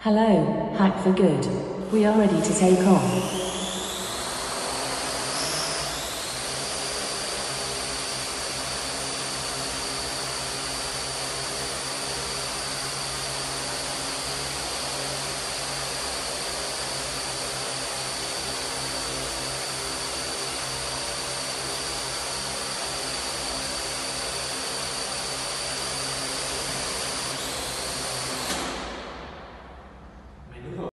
Hello, Hack for Good. We are ready to take off.